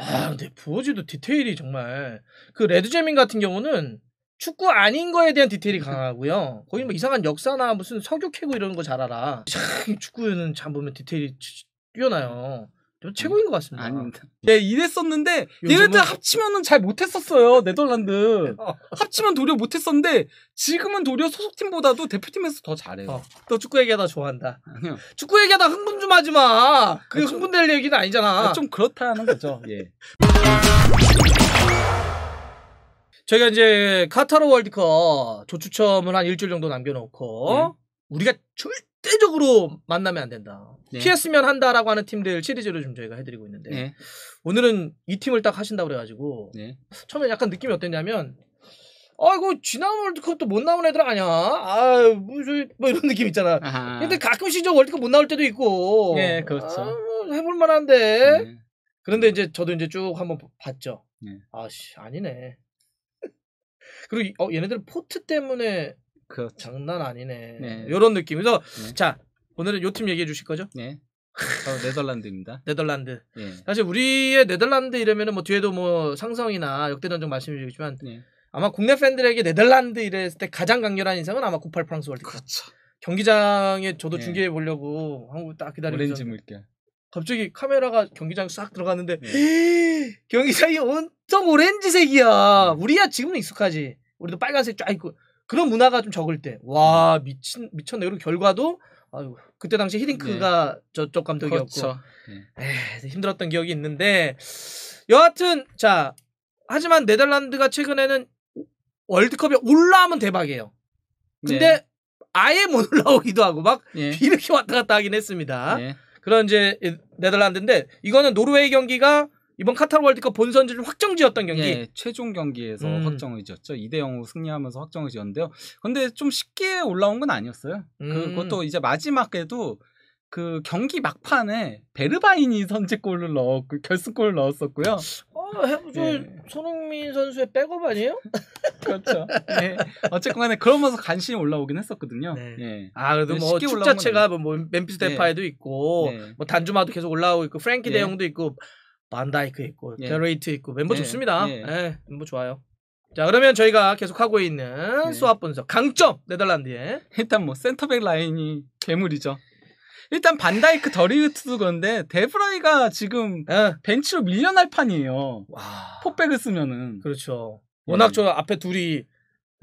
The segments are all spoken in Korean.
아, 근데 부어지도 디테일이 정말 그 레드제민 같은 경우는 축구 아닌 거에 대한 디테일이 강하고요. 거기 뭐 이상한 역사나 무슨 석유 캐고 이러는 거잘 알아. 참 축구는 참 보면 디테일이 치- 뛰어나요. 저 최고인 것 같습니다. 아닙니다. 예, 이랬었는데 요즘은- 얘네들 합치면은 잘 못했었어요. 네덜란드. 어. 합치면 도리어 못했었는데 지금은 도리어 소속팀보다도 대표팀에서 더 잘해요. 어. 또 축구 얘기하다 좋아한다. 아니요. 축구 얘기하다 흥분 좀 하지 마. 그게 아, 좀- 흥분될 얘기는 아니잖아. 좀 그렇다는 거죠. 예. 저희가 이제 카타르 월드컵 조추첨을 한 일주일 정도 남겨놓고 네. 우리가 절 대적으로 만나면 안 된다. 네. 피했으면 한다라고 하는 팀들 시리즈로 좀 저희가 해드리고 있는데 네. 오늘은 이 팀을 딱 하신다고 그래가지고 네. 처음에 약간 느낌이 어땠냐면 아이고 지난 월드컵도 못 나온 애들 아니야. 아유 뭐, 저- 뭐 이런 느낌 있잖아. 아하. 근데 가끔씩 저 월드컵 못 나올 때도 있고. 네, 그렇죠. 아, 뭐 해볼 만한데. 네. 그런데 이제 저도 이제 쭉 한번 봤죠. 네. 아씨 아니네. 그리고 이- 어, 얘네들 포트 때문에 그렇죠. 장난 아니네. 네. 이런 느낌. 그래서 네. 자 오늘은 요 팀 얘기해 주실 거죠? 네. 저 네덜란드입니다. 네덜란드. 예. 사실 우리의 네덜란드 이러면은 뭐 뒤에도 뭐 상성이나 역대전적 말씀드리겠지만 네. 아마 국내 팬들에게 네덜란드 이랬을 때 가장 강렬한 인상은 아마 98 프랑스 월드컵. 그렇죠. 경기장에 저도 네. 중계해 보려고 한국 딱 기다리고 오렌지 물결. 갑자기 카메라가 경기장 싹 들어갔는데 네. 경기장이 온통 오렌지색이야. 우리야 지금은 익숙하지. 우리도 빨간색 쫙 있고 그런 문화가 좀 적을 때 와 미친 미쳤네. 그리고 결과도 아유 그때 당시 히딩크가 저쪽 감독이었고 네. 그렇죠. 네. 에이, 힘들었던 기억이 있는데 여하튼 자 하지만 네덜란드가 최근에는 월드컵에 올라오면 대박이에요. 근데 네. 아예 못 올라오기도 하고 막 예. 이렇게 왔다 갔다 하긴 했습니다. 네. 그런 이제 네덜란드인데 이거는 노르웨이 경기가 이번 카타르 월드컵 본선지를 확정지었던 경기. 예, 최종 경기에서 음. 확정을 지었죠. 2대 0으로 승리하면서 확정을 지었는데요. 근데 좀 쉽게 올라온 건 아니었어요. 음. 그것도 이제 마지막에도 그 경기 막판에 베르바인이 선제골을 넣었고 결승골을 넣었었고요. 어, 해, 저 예. 손흥민 선수의 백업 아니에요? 그렇죠. 예. 어쨌건 간에 그러면서 간신히 올라오긴 했었거든요. 네. 예. 아 그래도 네, 뭐 축 자체가 뭐, 뭐 멤피스 네. 데파이도 있고 네. 뭐 단주마도 계속 올라오고 있고 프랭키 예. 더용도 있고 반다이크 있고 예. 데리흐트 있고 멤버 예. 좋습니다. 예. 예, 멤버 좋아요. 자 그러면 저희가 계속 하고 있는 네. SWOT 분석 강점 네덜란드의 일단 뭐 센터백 라인이 괴물이죠. 일단 반다이크 데리흐트도 그런데 데브라이가 지금 예. 벤치로 밀려날 판이에요. 와 폭백을 쓰면은. 그렇죠. 예. 워낙 저 앞에 둘이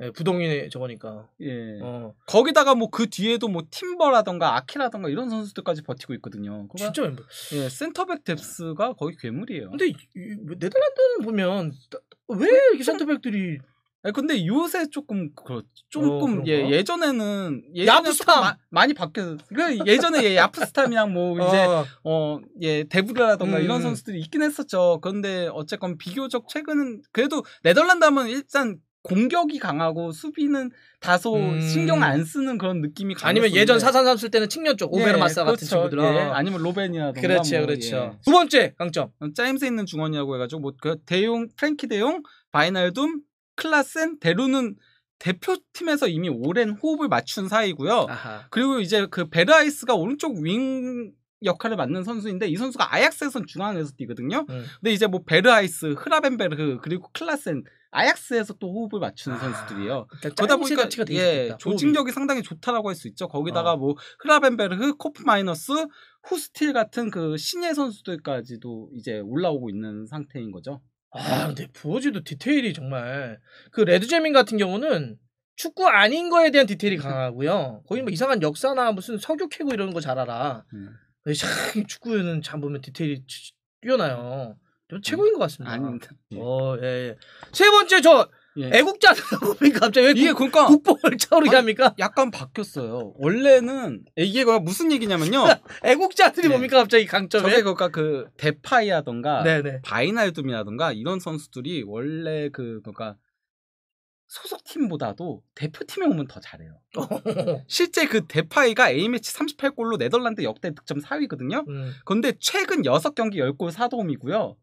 예, 부동이 저거니까. 예. 어. 거기다가 뭐 그 뒤에도 뭐 팀버라던가 아키라던가 이런 선수들까지 버티고 있거든요. 그러니까 진짜 멤버. 예, 센터백 뎁스가 거의 괴물이에요. 근데 이- 이- 네덜란드는 보면 왜 이렇게 센터백들이 아니, 근데 요새 조금 그 어, 조금 그런가? 예, 예전에는 예전에 마- 많이 바뀌었. 그 예전에 예, 야프스탐이랑 뭐 이제 어, 어, 예, 데브라라던가 음. 이런 선수들이 있긴 했었죠. 그런데 어쨌건 비교적 최근은 그래도 네덜란드 하면 일단 공격이 강하고 수비는 다소 음. 신경 안 쓰는 그런 느낌이 아니면 강했었는데. 예전 사삼삼 쓸 때는 측면 쪽 오베르마스 예, 같은 그렇죠. 친구들. 예, 어. 아니면 로벤이라던가 그렇죠, 뭐, 그렇죠. 예. 두 번째 강점. 짜임새 있는 중원이라고 해가지고 뭐 그 더용 프랭키 더용 바이날둠 클라센 데룬은 대표팀에서 이미 오랜 호흡을 맞춘 사이고요. 아하. 그리고 이제 그 베르하이스가 오른쪽 윙 역할을 맡는 선수인데 이 선수가 아약스에선 중앙에서 뛰거든요. 음. 근데 이제 뭐 베르하이스, 흐라벤베르흐 그리고 클라센 아약스에서 또 호흡을 맞추는 아, 선수들이요. 그러니까 그러다 짜임새 보니까 예, 좋겠다. 조직력이 상당히 좋다라고 할 수 있죠. 거기다가 어. 뭐 흐라벤베르흐, 코프 마이너스, 후스틸 같은 그 신예 선수들까지도 이제 올라오고 있는 상태인 거죠. 아, 근데 부어지도 디테일이 정말 그 레드제민 같은 경우는 축구 아닌 거에 대한 디테일이 강하고요. 거기 뭐 이상한 역사나 무슨 석유 캐고 이러는 거잘 알아. 음. 축구는 참 보면 디테일이 치- 뛰어나요. 저 최고인 것 같습니다. 아닙니다. 예. 어, 예, 예. 세 번째 저 예. 애국자들 뭡니까 갑자기 왜 이게 국, 그러니까 국뽕을 차오르게 합니까? 약간 바뀌었어요. 원래는 이게 그냥 무슨 얘기냐면요. 애국자들이 네. 뭡니까 갑자기 강점에? 저게 그러니까 그 데파이라던가. 바이날둠이라던가 이런 선수들이 원래 그 그러니까 소속팀보다도 대표팀에 오면 더 잘해요. 실제 그 데파이가 A매치 38골로 네덜란드 역대 득점 4위거든요. 음. 근데 최근 6경기 10골 4도움이고요.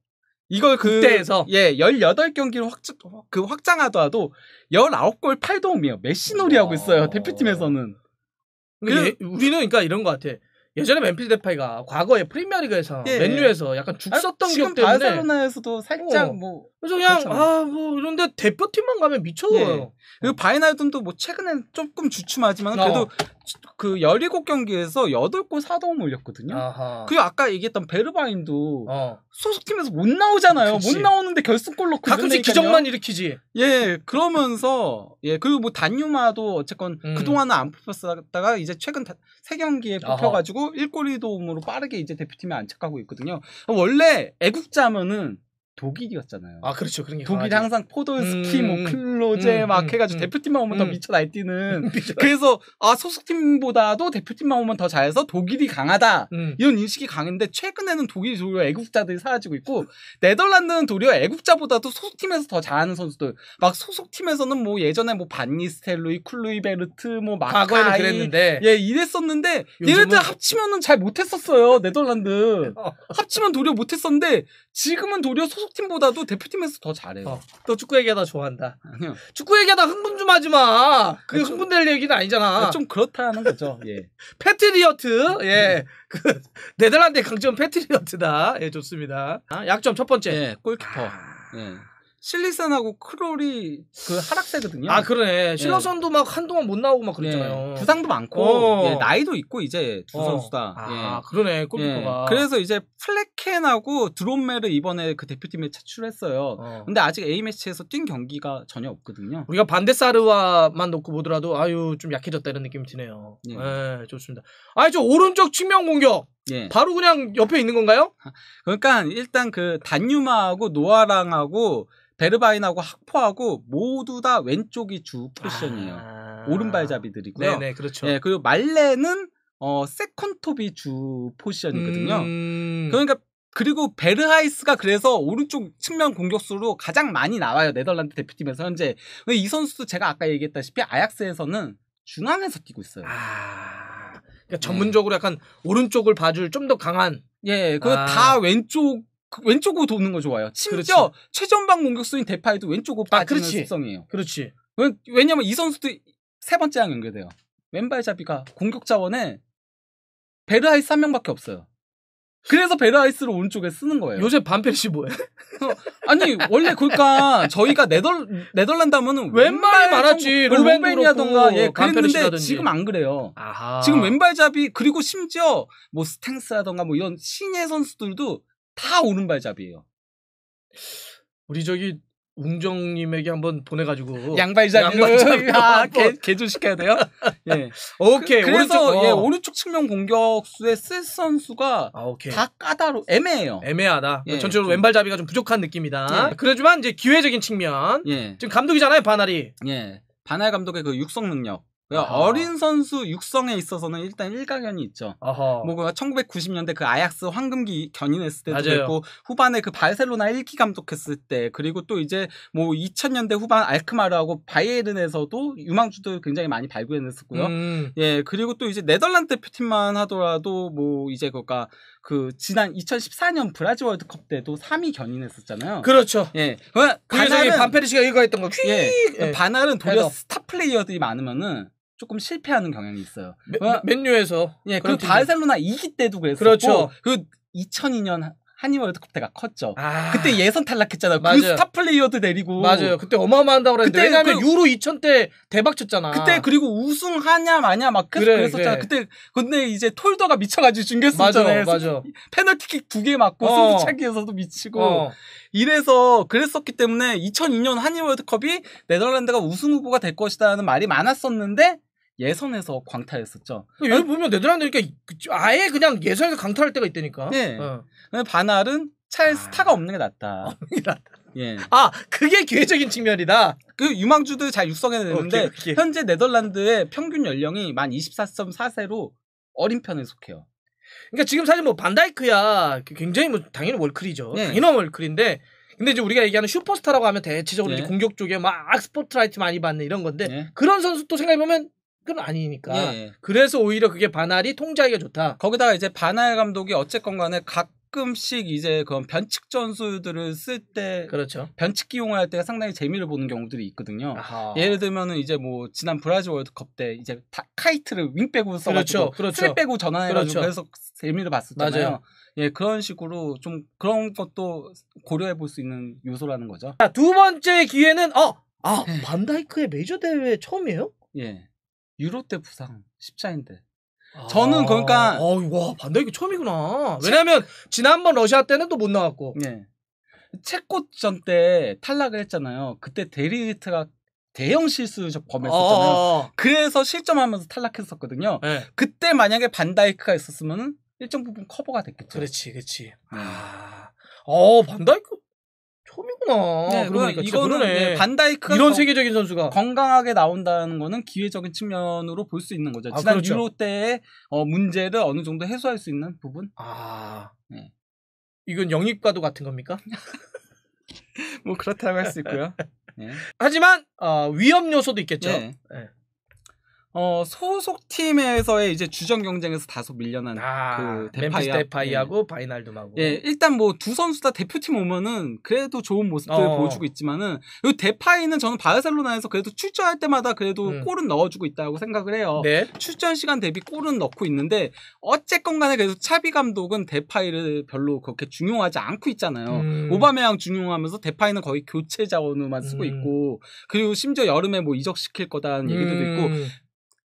이걸 그 국대에서? 예, 18경기로 확장 그 확장하더라도 19골 8도움이에요. 메시 놀이 하고 있어요. 와. 대표팀에서는. 그러니까 얘- 우리는 그러니까 이런 것 같아. 예전에 멤피스 데파이가 과거에 프리미어리그에서 예. 맨유에서 약간 죽 썼던 지금 기억 때문에 바르셀로나에서도 살짝 어. 뭐 그래서 그냥 그렇잖아요. 아뭐 이런데 대표팀만 가면 미쳐. 예. 그리고 바이날둠도 뭐 최근엔 조금 주춤하지만 그래도 어. 그 17경기에서 8골 4도움 올렸거든요. 아하. 그리고 아까 얘기했던 베르바인도 어. 소속팀에서 못 나오잖아요. 그치. 못 나오는데 결승골 넣고 가끔씩. 기적만 일으키지. 예, 그러면서 예 그리고 뭐 단주마도 어쨌건 음. 그 동안은 안 뽑혔다가 이제 최근 다- 세 경기에 아하. 뽑혀 가지고 1골 2도움으로 빠르게 이제 대표팀에 안착하고 있거든요. 원래 애국자면은 독일이었잖아요. 아 그렇죠 그런 게 독일이 강하지. 항상 포돌스키, 음, 뭐 음, 클로제 음, 막 음, 해가지고 음. 대표팀만 오면 더 음. 미쳐 날뛰는. 그래서 아 소속팀보다도 대표팀만 오면 더 잘해서 독일이 강하다. 음. 이런 인식이 강했는데 최근에는 독일이 도리어 애국자들이 사라지고 있고 네덜란드는 도리어 애국자보다도 소속팀에서 더 잘하는 선수들 막 소속팀에서는 뭐 예전에 뭐 반니스텔로이, 클루이베르트, 뭐 마카이 과거에는 그랬는데 예 이랬었는데 얘네들 합치면은 잘 못했었어요 네덜란드 어. 합치면 도리어 못했었는데 지금은 도리어 소 속팀보다도 대표팀에서 더 잘해요. 어. 또 축구 얘기하다 좋아한다. 아니요 축구 얘기하다 흥분 좀 하지 마. 그게 아, 좀- 흥분될 얘기는 아니잖아. 좀 그렇다는 거죠. 예. 패트리어트. 예. 그 네덜란드의 강점 패트리어트다. 예, 좋습니다. 아, 약점 첫 번째. 예, 골키퍼. 예. 실리선하고 크롤이 그 하락세거든요. 아, 그러네. 실러선도 막 한동안 못 나오고 막 그랬잖아요. 예, 부상도 많고 어. 예, 나이도 있고 이제 두 어. 선수 다. 아, 예. 그러네. 골키퍼가. 예, 그래서 이제 플레켄하고 드론메를 이번에 그 대표팀에 차출했어요. 어. 근데 아직 A 매치에서 뛴 경기가 전혀 없거든요. 우리가 반데사르와만 놓고 보더라도 아유 좀 약해졌다 이런 느낌이 드네요. 예. 예, 좋습니다. 아니 저 오른쪽 측면 공격 예. 바로 그냥 옆에 있는 건가요? 그러니까 일단 그 단주마하고 노아 랑하고 베르바인하고 각포하고 모두 다 왼쪽이 주 포지션이에요. 아. 오른발잡이들이고요. 네네 그렇죠. 예, 그리고 말레는 어 second top이 주 포지션이거든요. 음... 그러니까 그리고 베르하이스가 그래서 오른쪽 측면 공격수로 가장 많이 나와요 네덜란드 대표팀에서 현재 이 선수도 제가 아까 얘기했다시피 아약스에서는 중앙에서 뛰고 있어요. 아, 그러니까 전문적으로 약간 오른쪽을 봐줄 좀 더 강한. 예, 그 아. 다 왼쪽 그 왼쪽으로 도는 거 좋아요. 심지어 최전방 공격수인 데파이도 왼쪽으로 아, 빠지는 그렇지. 습성이에요. 그렇지. 왜- 왜냐면 이 선수도 세 번째랑 연결돼요. 왼발 잡이가 공격 자원에 베르하이스 한 명밖에 없어요. 그래서 베르하이스를 오른쪽에 쓰는 거예요. 요새 반페르시 뭐해? 아니 원래 그러니까 저희가 네덜 네덜란드 하면은 왼발 로벤도 로벤이라던가 그렇고, 예 그랬는데. 지금 안 그래요. 아하. 지금 왼발잡이 그리고 심지어 뭐 스탱스라던가 뭐 이런 신예 선수들도 다 오른발잡이에요. 우리 저기 웅정님에게 한번 보내가지고 양발잡이로 아, 개조시켜야 돼요. 예. 오케이. 그, 래서 오른쪽, 예, 어. 오른쪽 측면 공격수에 쓸 선수가 아 오케이. 다 까다로 애매해요. 애매하다. 예, 전체적으로 좀- 왼발잡이가 좀 부족한 느낌이다. 예. 그러지만 이제 기회적인 측면. 예. 지금 감독이잖아요, 바나리. 예. 바날 감독의 그 육성 능력. 아하. 어린 선수 육성에 있어서는 일단 일가견이 있죠. 어허. 뭐 1990년대 그 아약스 황금기 견인했을 때도 맞아요. 그랬고 후반에 그 바르셀로나 1기 감독했을 때 그리고 또 이제 뭐 2000년대 후반 알크마르하고 바이에른에서도 유망주들 굉장히 많이 발굴해냈었고요. 음. 예 그리고 또 이제 네덜란드 대표팀만 하더라도 뭐 이제 그가 그 지난 2014년 브라질 월드컵 때도 3위 견인했었잖아요. 그렇죠. 예. 그러니까 그래서 반페르시가 이거 했던 거. 휙! 예. 예. 반할은 도리어. 스타 플레이어들이 많으면은 조금 실패하는 경향이 있어요. 맨유에서. 예, 그. 바르셀로나 2기 때도 그랬었고 그렇죠. 그 2002년 한일 월드컵 때가 컸죠. 아. 그때 예선 탈락했잖아요. 그 맞아요. 스타 플레이어들 데리고. 맞아요. 그때 어마어마한다고 그랬는데 그때 왜냐면 그- 유로 2000 때 대박 쳤잖아. 그때 그리고 우승하냐 마냐 막 계속 그래, 그랬었잖아. 그래. 그때 근데 이제 톨더가 미쳐가지고 중계했었잖아요. 맞아. 맞아. 페널티킥 두 개 맞고 어. 승부차기에서도 미치고 어. 이래서 그랬었기 때문에 2002년 한일 월드컵이 네덜란드가 우승 후보가 될 것이다라는 말이 많았었는데 예선에서 광탈했었죠. 여기 보면 네덜란드 그러니까 아예 그냥 예선에서 강탈할 때가 있다니까. 네. 어. 바날은 차라리 아. 스타가 없는 게 낫다. 예. 아, 그게 기회적인 측면이다. 그 유망주들 잘 오케이. 현재 네덜란드의 평균 연령이 만 24.4세로 어린 편에 속해요. 그러니까 지금 사실 뭐 반다이크야 굉장히 뭐 당연히 월클이죠. 네. 당연한 월클인데 근데 이제 우리가 얘기하는 슈퍼스타라고 하면 대체적으로 네. 이제 공격 쪽에 막 스포트라이트 많이 받는 이런 건데 예. 그런 선수 또 생각해 보면 그 건 아니니까. 예. 그래서 오히려 그게 판할이 통제하기가 좋다. 거기다가 이제 판할 감독이 어쨌건 간에 각 가끔씩 이제 그런 변칙 전술들을 쓸 때 그렇죠. 변칙 기용을 할 때가 상당히 재미를 보는 경우들이 있거든요. 아하. 예를 들면은 이제 뭐 지난 브라질 월드컵 때 이제 다 카이트를 윙백으로 써가지고 그렇죠, 그렇죠. 스리백으로 전환해가지고 그렇죠. 그래서 재미를 봤었잖아요. 맞아요. 예 그런 식으로 좀 그런 것도 고려해 볼 수 있는 요소라는 거죠. 자, 두 번째 기회는 어, 아 네. 반다이크의 메이저 대회 처음이에요? 예 유로 때 부상 십자인데 저는 그러니까- 어, 와 반다이크 처음이구나. 왜냐면 지난번 러시아 때는 또 못 나왔고. 예 체코전 때 탈락을 했잖아요. 그때 데리히트가 대형 실수 저 범했었잖아요. 어, 그래서 실점하면서 탈락했었거든요. 네. 그때 만약에 반다이크가 있었으면은 일정 부분 커버가 됐겠죠. 그렇지, 그렇지. 네. 아, 어 반다이크 처음이구나. 네, 진짜 이거는. 네, 반다이크가 이런 건- 세계적인 선수가 건강하게 나온다는 거는 기회적인 측면으로 볼 수 있는 거죠. 아, 지난 그렇죠. 유로 때의 어, 문제를 어느 정도 해소할 수 있는 부분? 아, 네. 이건 영입과도 같은 겁니까? 뭐 그렇다고 할 수 있고요. 네. 하지만 어, 위험 요소도 있겠죠. 네. 네. 어, 소속 팀에서의 이제 주전 경쟁에서 다소 밀려난 아, 그 데파이하- 데파이하고 바이날dum하고. 예, 일단 뭐 두 선수 다 대표팀 오면은 그래도 좋은 모습들 어. 보여주고 있지만은 이 데파이는 저는 바르셀로나에서 그래도 출전할 때마다 그래도 음. 골은 넣어주고 있다고 생각을 해요. 네. 출전 시간 대비 골은 넣고 있는데 어쨌건 간에 그래도 차비 감독은 데파이를 별로 그렇게 중용하지 않고 있잖아요. 음. 오바메양 중용하면서 데파이는 거의 교체 자원으로만 쓰고 음. 있고 그리고 심지어 여름에 뭐 이적시킬 거다는 얘기들도 있고 음.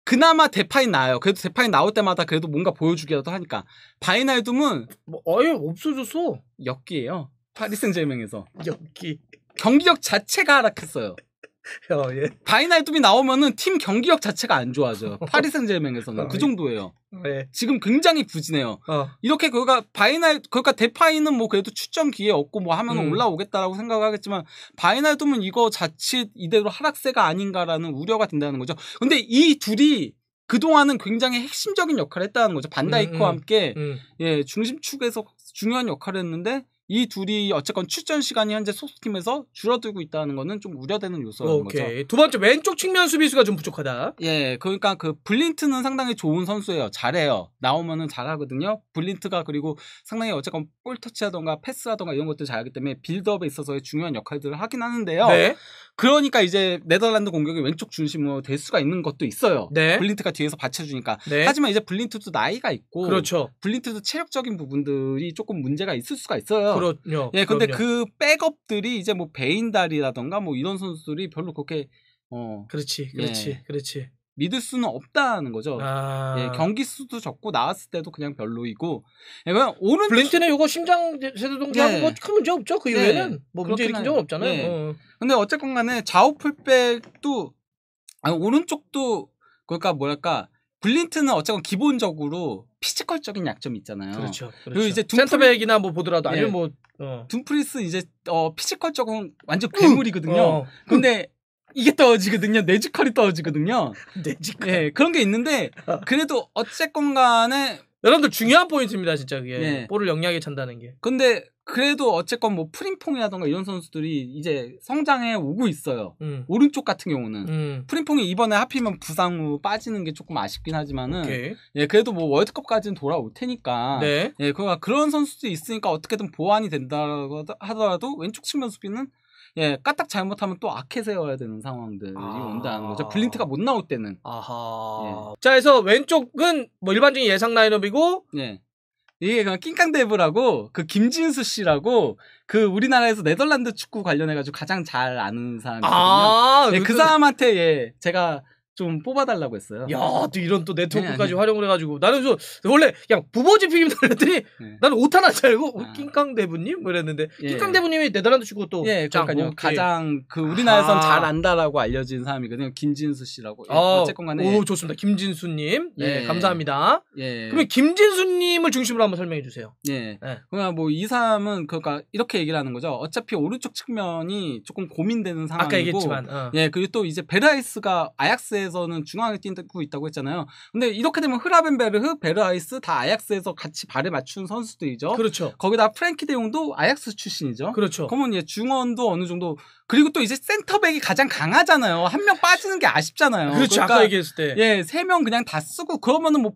그나마 데파이 나요. 그래도 데파이 나올 때마다 그래도 뭔가 보여주기라도 하니까 바이날둠은 뭐 아예 없어졌어. 역기예요. 파리 생제맹에서 여기. 경기력 자체가 하락했어요. 어, 예. 바이날둠이 나오면은 팀 경기력 자체가 안 좋아져요. 파리 생제맹에서는 그 정도예요. 네. 지금 굉장히 부진해요. 어. 이렇게 그가 바이날 그러니까 데파이는 뭐 그래도 출전 기회 없고 뭐 하면 음. 올라오겠다라고 생각하겠지만 바이날둠은 이거 자칫 이대로 하락세가 아닌가라는 우려가 된다는 거죠. 근데 이 둘이 그동안은 굉장히 핵심적인 역할을 했다는 거죠. 반다이크와 음, 음. 함께 음. 예, 중심축에서 중요한 역할을 했는데 이 둘이 어쨌건 출전 시간이 현재 소속팀에서 줄어들고 있다는 거는 좀 우려되는 요소라는 거죠. 오케이. 두 번째 왼쪽 측면 수비수가 좀 부족하다. 예, 그러니까 그 블린트는 상당히 좋은 선수예요. 잘해요. 나오면은 잘하거든요. 블린트가 그리고 상당히 어쨌건 볼 터치하던가 패스하던가 이런 것들 잘하기 때문에 빌드업에 있어서의 중요한 역할들을 하긴 하는데요. 네. 그러니까 이제 네덜란드 공격이 왼쪽 중심으로 될 수가 있는 것도 있어요. 네. 블린트가 뒤에서 받쳐주니까. 네. 하지만 이제 블린트도 나이가 있고 그렇죠. 블린트도 체력적인 부분들이 조금 문제가 있을 수가 있어요. 그렇요. 예, 근데 그럼요. 그 백업들이 이제 뭐 베인달이라던가 뭐 이런 선수들이 별로 그렇게 어 그렇지. 그렇지. 예. 그렇지. 믿을 수는 없다는 거죠. 아. 예, 경기 수도 적고 나왔을 때도 그냥 별로이고 예, 그냥 오른 블린트는 요거 심장 세도 동작 예. 뭐큰 문제 없죠. 그 예. 이외에는 뭐 문제 일으킨. 적은 없잖아요. 예. 어. 근데 어쨌건 간에 좌우 풀백도 아니 오른쪽도 그러니까 뭐랄까 블린트는 어쨌건 기본적으로 피지컬적인 약점이 있잖아요. 그렇죠. 그리고 그렇죠. 이제 둠프리- 센터백이나 뭐 보더라도 아니면 예. 뭐 어. 둠프리스 이제 어 피지컬적으로 완전 괴물이거든요. 어. 근데 이게 떨어지거든요. 내지컬이 떨어지거든요. 내지. 예, 그런 게 있는데 그래도 어쨌건 간에 여러분들 중요한 포인트입니다, 진짜 그게. 예. 볼을 영리하게 찬다는 게. 근데 그래도 어쨌건 뭐 프림퐁이라던가 이런 선수들이 이제 성장해 오고 있어요. 음. 오른쪽 같은 경우는 음. 프림퐁이 이번에 하필이면 부상 후 빠지는 게 조금 아쉽긴 하지만은 오케이. 예 그래도 뭐 월드컵까지는 돌아올 테니까 네. 예 그러니까 그런 선수들이 있으니까 어떻게든 보완이 된다 하더라도 왼쪽 측면 수비는 예 까딱 잘못하면 또 악해 세워야 되는 상황들이 아. 온다는 거죠 블린트가 못 나올 때는 아하. 자, 그래서 왼쪽은 뭐 일반적인 예상 라인업이고 예. 이게 그냥 낑깡대부라고 그 김진수 씨라고 그 우리나라에서 네덜란드 축구 관련해가지고 가장 잘 아는 사람이거든요. 아, 예, 그 사람한테 예 제가 좀 뽑아달라고 했어요. 야, 또 이런 또 네트워크까지 아니. 활용을 해가지고 나는 저 원래 그냥 부모집 달랬더니 네. 나는 오타나 줄 알고 아. 낑깡 대부님 뭐 이랬는데 예. 낑깡 대부님이 네덜란드 축구 또 예, 짱, 그러니까요. 가장 그 우리나라에선 아하. 잘 안다라고 알려진 사람이거든요. 김진수 씨라고. 예, 아, 어쨌건 간에 오 좋습니다. 김진수님, 네 예. 감사합니다. 예. 그러면 김진수님을 중심으로 한번 설명해 주세요. 예. 네. 그러면 뭐이 사람은 그러니까 이렇게 얘기를 하는 거죠. 어차피 오른쪽 측면이 조금 고민되는 상황이고 아까 얘기했지만, 어. 예, 그리고 또 이제 베라이스가 아약스에서는 중앙에 뛰고 있다고 했잖아요. 근데 이렇게 되면 흐라벤베르흐, 베르하이스 다 아약스에서 같이 발을 맞춘 선수들이죠. 그렇죠, 거기다 프랭키 더용도 아약스 출신이죠. 그렇죠. 그러면 이제 중원도 어느 정도 그리고 또 이제 센터백이 가장 강하잖아요. 한 명 빠지는 게 아쉽잖아요. 그렇죠. 그러니까 아까 얘기했을 때. 예, 세 명 그냥 다 쓰고 그러면은 뭐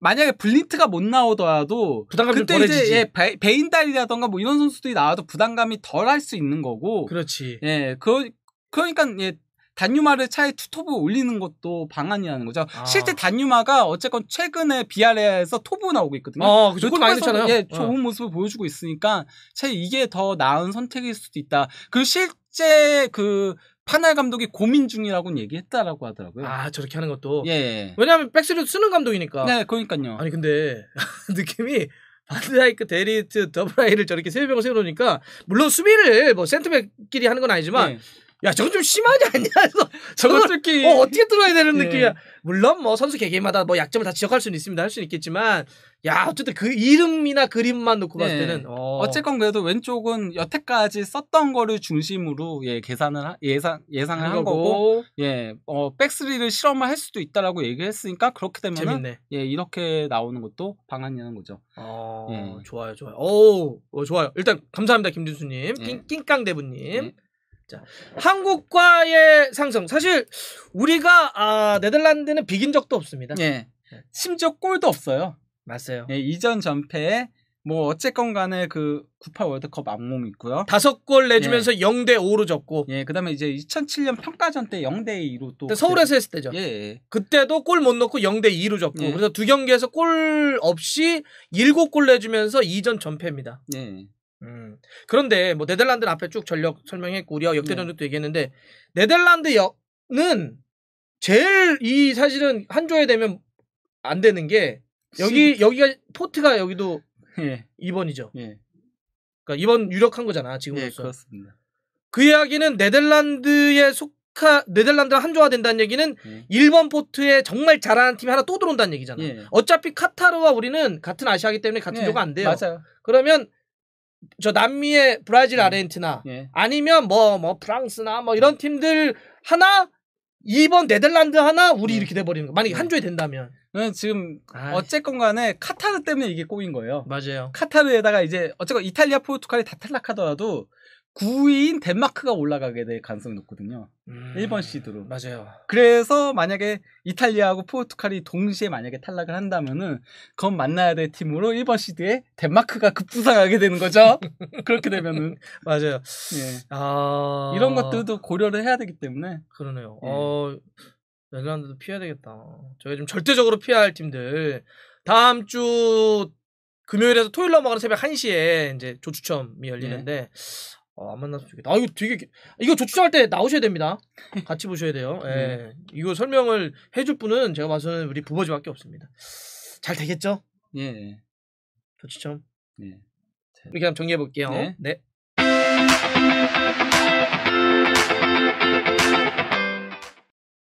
만약에 블린트가 못 나오더라도 그때. 이제 예, 베, 베인달이라던가 뭐 이런 선수들이 나와도 부담감이 덜 할 수 있는 거고 그렇지. 예, 그 그러니까 예 단주마를 차라리 투톱을 올리는 것도 방안이라는 거죠. 아. 실제 단주마가 어쨌건 최근에 비야레알에서 톱으로 나오고 있거든요. 어, 그죠. 골 많이 넣잖아요. 예, 어. 좋은 모습을 보여주고 있으니까 차라리 이게 더 나은 선택일 수도 있다. 그 실제 그 판할 감독이 고민 중이라고 얘기했다라고 하더라고요. 아, 저렇게 하는 것도. 예. 왜냐하면 백스리를 쓰는 감독이니까. 네, 그러니까요. 아니 근데 느낌이 반다이크 데리흐트 더브레이를 저렇게 세 명을 세워놓으니까 물론 수비를 뭐 센터백끼리 하는 건 아니지만 예. 야 저건 좀 심하지 않냐 해서 저걸 저것들끼리 어, 어떻게 들어야 되는 예. 느낌이야 물론 뭐 선수 개개마다 뭐 약점을 다 지적할 수는 있습니다 할 수는 있겠지만 야 어쨌든 그 이름이나 그림만 놓고 봤을 네. 때는 어, 어쨌건 그래도 왼쪽은 여태까지 썼던 거를 중심으로 예 계산을 하- 예상 예상을 한, 거고 예, 어, 백스리를 실험을 할 수도 있다라고 얘기했으니까 그렇게 재밌네 예, 이렇게 나오는 것도 방안이라는 거죠. 어, 예. 좋아요 좋아요 오 어, 좋아요 일단 감사합니다 김준수님 예. 낑- 낑깡대부님 예. 자, 한국과의 상승. 사실 우리가 아, 네덜란드는 비긴 적도 없습니다. 예. 심지어 골도 없어요. 맞아요. 예, 이전 전패에 뭐 어쨌건 간에 그 98 월드컵 악몽 있고요. 다섯 골 내주면서 0대 5로 졌고. 예, 그다음에 이제 2007년 평가전 때 0대 2로 또 서울에서 했을 때죠. 예, 예. 그때도 골 못 넣고 0대 2로 졌고. 예. 그래서 두 경기에서 골 없이 7골 내주면서 2전 전패입니다. 예. 음. 그런데 뭐 네덜란드는 앞에 쭉 전력 설명했고 우리가 역대 네. 전력도 얘기했는데 네덜란드는 제일 이 사실은 한 조에 되면 안 되는 게 여기 여기가 포트가 여기도 예. 2번이죠. 예. 그러니까 2번 유력한 거잖아 예, 지금으로서. 그렇습니다. 그 이야기는 네덜란드에 속하 네덜란드가 한조가 된다는 얘기는 예. 1번 포트에 정말 잘하는 팀이 하나 또 들어온다는 얘기잖아. 예. 어차피 카타르와 우리는 같은 아시아기 때문에 같은 예, 조가 안 돼요. 맞아요. 그러면 저 남미의 브라질, 음. 아르헨티나 예. 아니면 뭐뭐 프랑스나 뭐 이런 팀들 하나 2번 네덜란드 하나 우리 네. 이렇게 돼 버리는 거. 만약에 네. 한 조에 된다면. 예, 지금 아, 어쨌건 간에 카타르 때문에 이게 꼬인 거예요. 맞아요. 카타르에다가 이제 어쨌건 이탈리아, 포르투갈이 다 탈락하더라도 9위인 덴마크가 올라가게 될 가능성이 높거든요. 음, 1번 시드로. 맞아요. 그래서 만약에 이탈리아하고 포르투갈이 동시에 만약에 탈락을 한다면은 그건 만나야 될 팀으로 1번 시드에 덴마크가 급부상하게 되는 거죠. 그렇게 되면은 맞아요. 예. 아 이런 것들도 고려를 해야 되기 때문에 그러네요. 예. 어, 네덜란드도 피해야 되겠다. 저희가 좀 절대적으로 피해야 할 팀들. 다음 주 금요일에서 토요일 넘어가는 새벽 1시에 이제 조추첨이 열리는데 어, 안 만났으면 좋겠다. 아, 이거 되게 기- 이거 조추첨할 때 나오셔야 됩니다. 같이 보셔야 돼요. 예. 네. 이거 설명을 해줄 분은 제가 봐서는 우리 부버지밖에 없습니다. 잘 되겠죠? 예. 조추첨. 예. 이렇게 한번 정리해 볼게요. 네. 네.